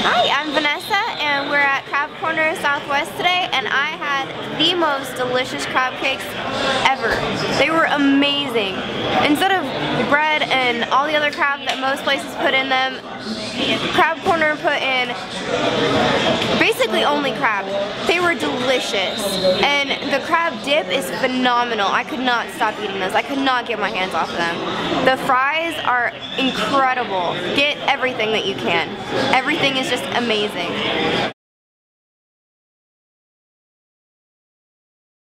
Hi, I'm Vanessa and we're at Crab Corner Southwest today and I had the most delicious crab cakes ever. They were amazing. Instead of bread and all the other crab that most places put in them, Crab Corner put in basically only crab. They were delicious and the crab dip is phenomenal. I could not stop eating those. I could not get my hands off of them. The fries are incredible. Get everything that you can. Everything is just amazing.